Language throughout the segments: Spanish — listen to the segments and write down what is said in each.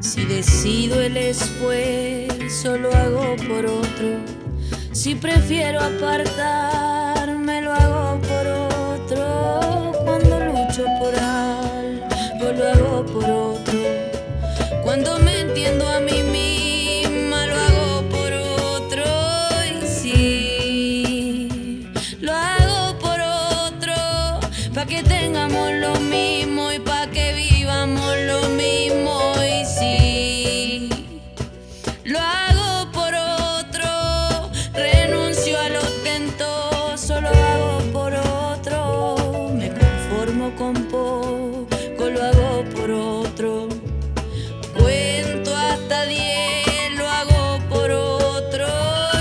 Si decido el esfuerzo, lo hago por otro. Si prefiero apartarme, lo hago Que tengamos lo mismo y pa' que vivamos lo mismo. Y sí, lo hago por otro. Renuncio a lo ostentoso, lo hago por otro. Me conformo con poco, lo hago por otro. Cuento hasta diez, lo hago por otro.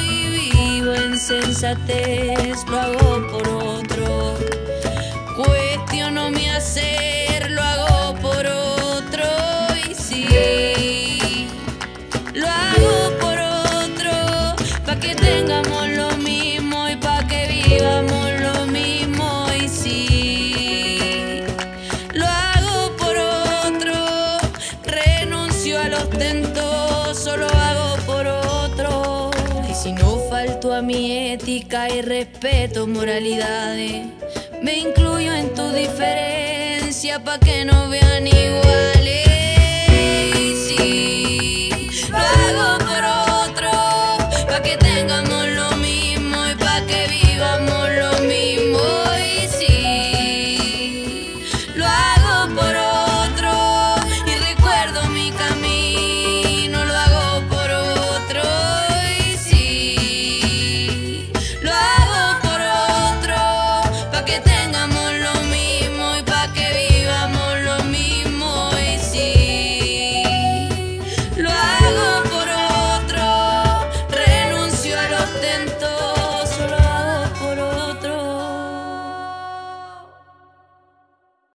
Y vivo en sensatez, Lo hago por otro. Y si no falto a mi ética y respeto moralidades, me incluyo en tu diferencia pa' que no vean iguales.